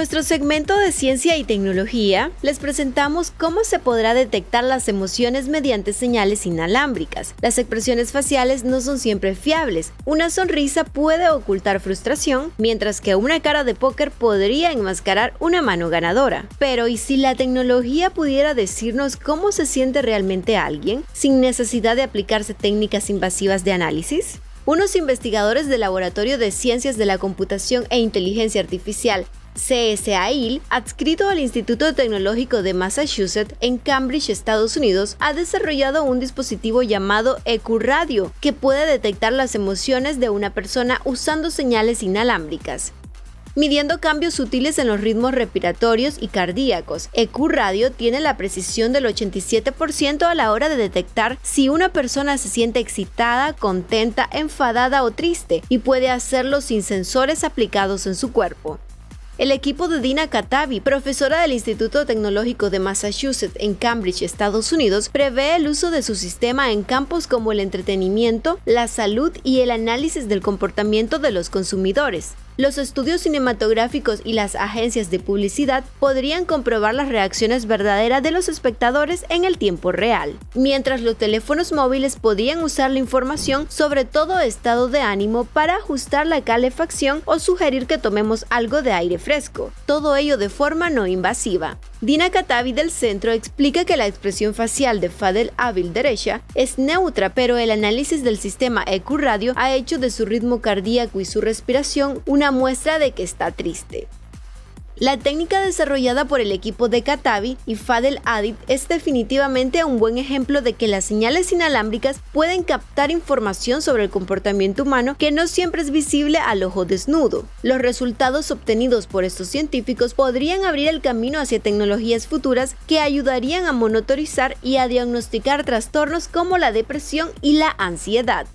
nuestro segmento de ciencia y tecnología, les presentamos cómo se podrá detectar las emociones mediante señales inalámbricas. Las expresiones faciales no son siempre fiables. Una sonrisa puede ocultar frustración, mientras que una cara de póker podría enmascarar una mano ganadora. Pero ¿y si la tecnología pudiera decirnos cómo se siente realmente alguien, sin necesidad de aplicarse técnicas invasivas de análisis? Unos investigadores del Laboratorio de Ciencias de la Computación e Inteligencia Artificial CSAIL, adscrito al Instituto Tecnológico de Massachusetts en Cambridge, Estados Unidos, ha desarrollado un dispositivo llamado EcuRadio que puede detectar las emociones de una persona usando señales inalámbricas midiendo cambios sutiles en los ritmos respiratorios y cardíacos. EcuRadio tiene la precisión del 87% a la hora de detectar si una persona se siente excitada, contenta, enfadada o triste y puede hacerlo sin sensores aplicados en su cuerpo. El equipo de Dina Katabi, profesora del Instituto Tecnológico de Massachusetts en Cambridge, Estados Unidos, prevé el uso de su sistema en campos como el entretenimiento, la salud y el análisis del comportamiento de los consumidores los estudios cinematográficos y las agencias de publicidad podrían comprobar las reacciones verdaderas de los espectadores en el tiempo real, mientras los teléfonos móviles podían usar la información sobre todo estado de ánimo para ajustar la calefacción o sugerir que tomemos algo de aire fresco, todo ello de forma no invasiva. Dina Katavi del centro explica que la expresión facial de Fadel Avil derecha es neutra, pero el análisis del sistema EQ Radio ha hecho de su ritmo cardíaco y su respiración muestra de que está triste. La técnica desarrollada por el equipo de Katavi y Fadel Adib es definitivamente un buen ejemplo de que las señales inalámbricas pueden captar información sobre el comportamiento humano que no siempre es visible al ojo desnudo. Los resultados obtenidos por estos científicos podrían abrir el camino hacia tecnologías futuras que ayudarían a monitorizar y a diagnosticar trastornos como la depresión y la ansiedad.